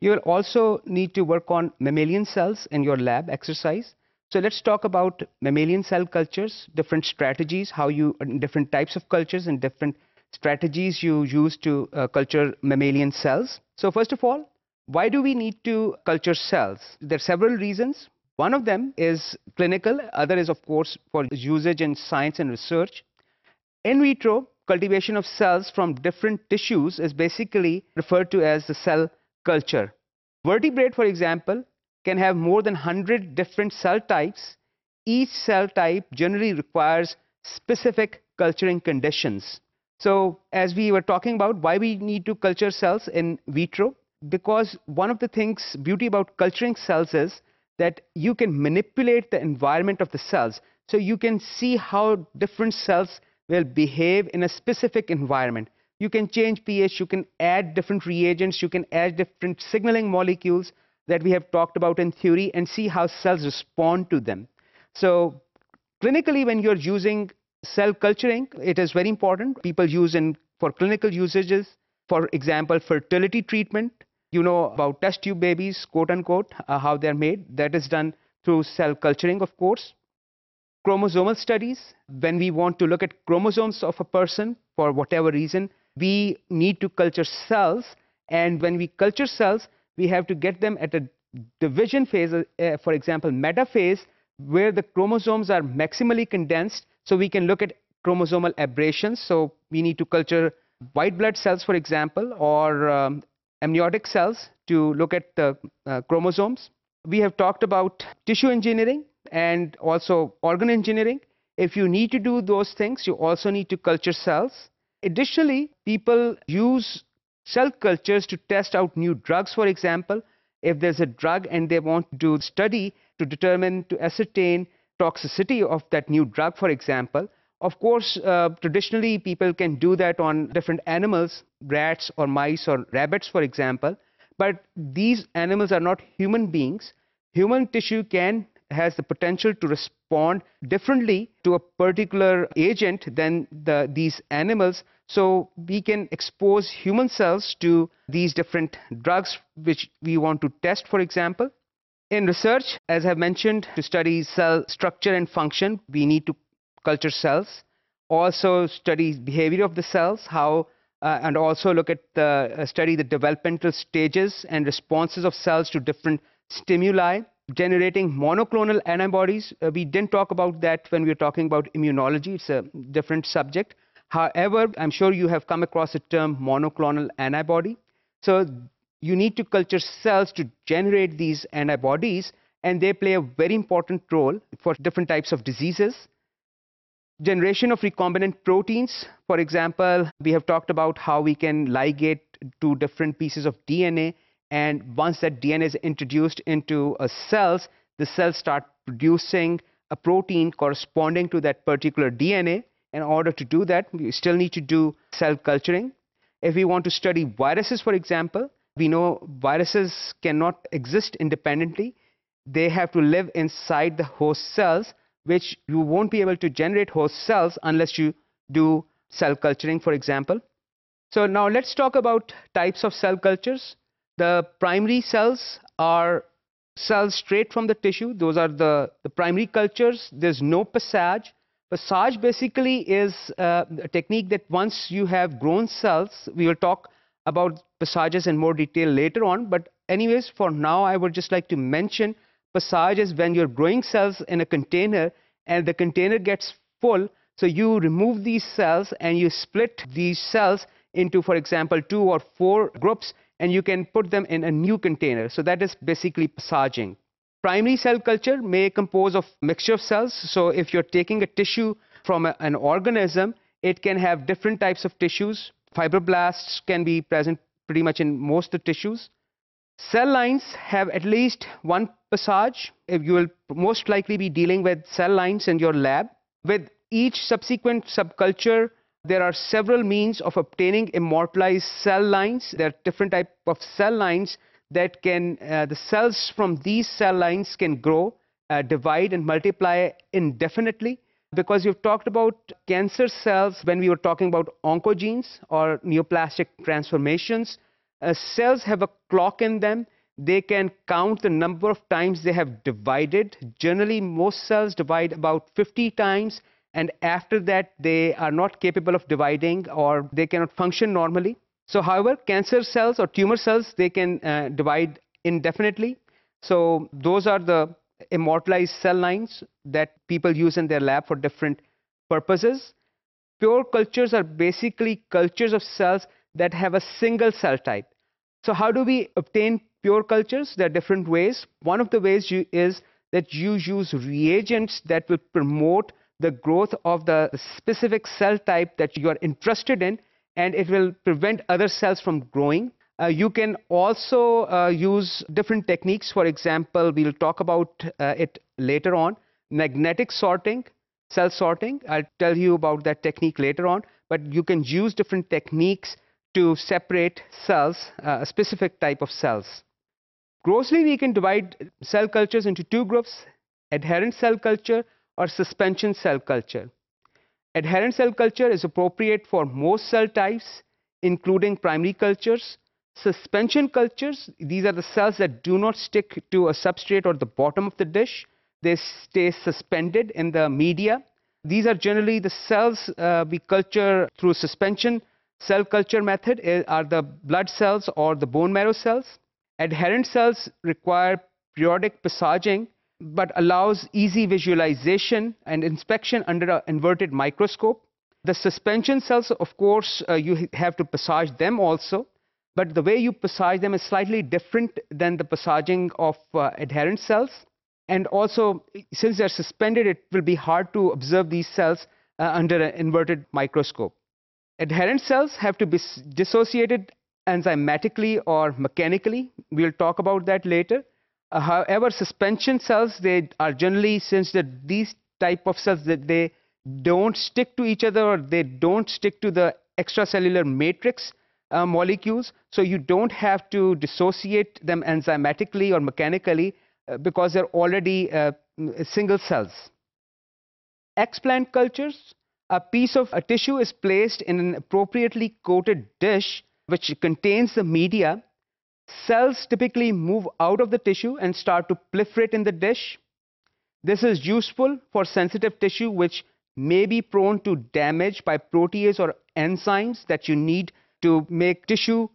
You will also need to work on mammalian cells in your lab exercise. So let's talk about mammalian cell cultures, different strategies, how you, different types of cultures and different strategies you use to uh, culture mammalian cells. So first of all, why do we need to culture cells? There are several reasons. One of them is clinical, other is of course for usage in science and research. In vitro, cultivation of cells from different tissues is basically referred to as the cell culture. Vertebrate, for example, can have more than 100 different cell types. Each cell type generally requires specific culturing conditions. So as we were talking about why we need to culture cells in vitro, because one of the things beauty about culturing cells is that you can manipulate the environment of the cells. So you can see how different cells will behave in a specific environment. You can change pH, you can add different reagents, you can add different signaling molecules that we have talked about in theory and see how cells respond to them. So clinically, when you're using cell culturing, it is very important. People use in for clinical usages, for example, fertility treatment, you know about test tube babies, quote unquote, uh, how they're made. That is done through cell culturing, of course. Chromosomal studies, when we want to look at chromosomes of a person for whatever reason, we need to culture cells. And when we culture cells, we have to get them at a division phase, uh, for example, metaphase, where the chromosomes are maximally condensed. So we can look at chromosomal aberrations. So we need to culture white blood cells, for example, or um, amniotic cells to look at the uh, chromosomes. We have talked about tissue engineering and also organ engineering. If you need to do those things, you also need to culture cells. Additionally, people use cell cultures to test out new drugs, for example. If there's a drug and they want to do study to determine, to ascertain toxicity of that new drug, for example, of course, uh, traditionally people can do that on different animals, rats or mice or rabbits, for example. But these animals are not human beings. Human tissue can has the potential to respond differently to a particular agent than the, these animals. So we can expose human cells to these different drugs which we want to test, for example. In research, as I've mentioned, to study cell structure and function, we need to culture cells, also study behavior of the cells, how uh, and also look at the uh, study the developmental stages and responses of cells to different stimuli generating monoclonal antibodies. Uh, we didn't talk about that when we were talking about immunology. It's a different subject however i'm sure you have come across the term monoclonal antibody so you need to culture cells to generate these antibodies and they play a very important role for different types of diseases generation of recombinant proteins. For example, we have talked about how we can ligate two different pieces of DNA. And once that DNA is introduced into a cells, the cells start producing a protein corresponding to that particular DNA. In order to do that, we still need to do cell culturing. If we want to study viruses, for example, we know viruses cannot exist independently. They have to live inside the host cells which you won't be able to generate host cells unless you do cell culturing, for example. So now let's talk about types of cell cultures. The primary cells are cells straight from the tissue. Those are the, the primary cultures. There's no passage. Passage basically is uh, a technique that once you have grown cells, we will talk about passages in more detail later on. But anyways, for now, I would just like to mention passage is when you're growing cells in a container and the container gets full. So you remove these cells and you split these cells into, for example, two or four groups, and you can put them in a new container. So that is basically passaging. Primary cell culture may compose of mixture of cells. So if you're taking a tissue from a, an organism, it can have different types of tissues. Fibroblasts can be present pretty much in most of the tissues. Cell lines have at least one passage. You will most likely be dealing with cell lines in your lab. With each subsequent subculture, there are several means of obtaining immortalized cell lines. There are different type of cell lines that can, uh, the cells from these cell lines can grow, uh, divide and multiply indefinitely. Because you've talked about cancer cells when we were talking about oncogenes or neoplastic transformations Uh, cells have a clock in them. They can count the number of times they have divided. Generally, most cells divide about 50 times, and after that, they are not capable of dividing or they cannot function normally. So, however, cancer cells or tumor cells, they can uh, divide indefinitely. So, those are the immortalized cell lines that people use in their lab for different purposes. Pure cultures are basically cultures of cells that have a single cell type. So how do we obtain pure cultures? There are different ways. One of the ways you, is that you use reagents that will promote the growth of the specific cell type that you are interested in, and it will prevent other cells from growing. Uh, you can also uh, use different techniques. For example, we'll talk about uh, it later on. Magnetic sorting, cell sorting. I'll tell you about that technique later on. But you can use different techniques to separate cells, uh, a specific type of cells. Grossly, we can divide cell cultures into two groups, adherent cell culture or suspension cell culture. Adherent cell culture is appropriate for most cell types, including primary cultures. Suspension cultures, these are the cells that do not stick to a substrate or the bottom of the dish. They stay suspended in the media. These are generally the cells uh, we culture through suspension cell culture method are the blood cells or the bone marrow cells. Adherent cells require periodic passaging but allows easy visualization and inspection under an inverted microscope. The suspension cells, of course, uh, you have to passage them also, but the way you passage them is slightly different than the passaging of uh, adherent cells. And also, since they're suspended, it will be hard to observe these cells uh, under an inverted microscope. Adherent cells have to be dissociated enzymatically or mechanically. We'll talk about that later. Uh, however, suspension cells, they are generally, since that these type of cells, that they don't stick to each other or they don't stick to the extracellular matrix uh, molecules. So you don't have to dissociate them enzymatically or mechanically uh, because they're already uh, single cells. Explant cultures, a piece of a tissue is placed in an appropriately coated dish which contains the media. Cells typically move out of the tissue and start to proliferate in the dish. This is useful for sensitive tissue which may be prone to damage by protease or enzymes that you need to make tissue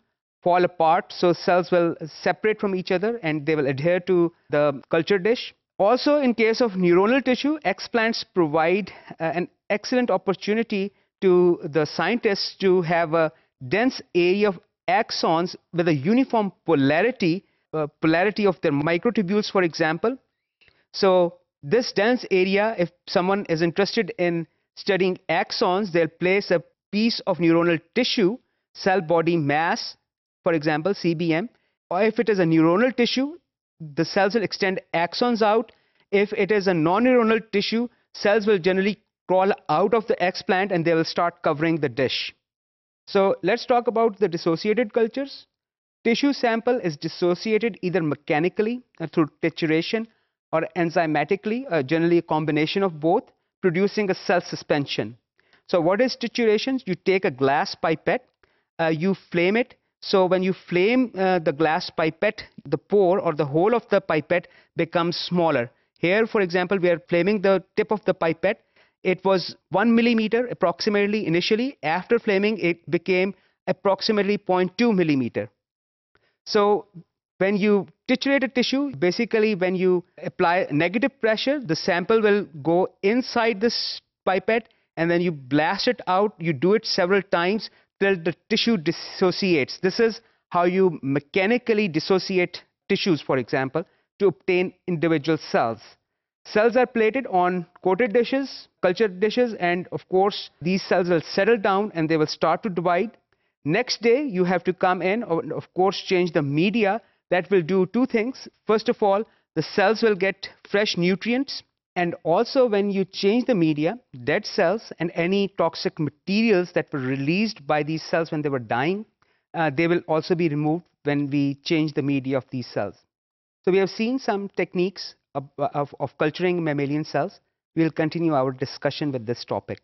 fall apart so cells will separate from each other and they will adhere to the culture dish. Also, in case of neuronal tissue, explants provide uh, an excellent opportunity to the scientists to have a dense area of axons with a uniform polarity, uh, polarity of their microtubules, for example. So this dense area, if someone is interested in studying axons, they'll place a piece of neuronal tissue, cell body mass, for example, CBM, or if it is a neuronal tissue, the cells will extend axons out. If it is a non-neuronal tissue, cells will generally crawl out of the explant and they will start covering the dish. So let's talk about the dissociated cultures. Tissue sample is dissociated either mechanically uh, through trituration or enzymatically, uh, generally a combination of both, producing a cell suspension. So what is trituration? You take a glass pipette, uh, you flame it. So when you flame uh, the glass pipette, the pore or the hole of the pipette becomes smaller. Here, for example, we are flaming the tip of the pipette it was 1 millimeter approximately initially. After flaming, it became approximately 0.2 millimeter. So when you triturate a tissue, basically when you apply negative pressure, the sample will go inside this pipette and then you blast it out. You do it several times till the tissue dissociates. This is how you mechanically dissociate tissues, for example, to obtain individual cells. Cells are plated on coated dishes, culture dishes, and of course, these cells will settle down and they will start to divide. Next day, you have to come in, of course, change the media. That will do two things. First of all, the cells will get fresh nutrients. And also, when you change the media, dead cells and any toxic materials that were released by these cells when they were dying, uh, they will also be removed when we change the media of these cells. So we have seen some techniques of, of, culturing mammalian cells. We'll continue our discussion with this topic.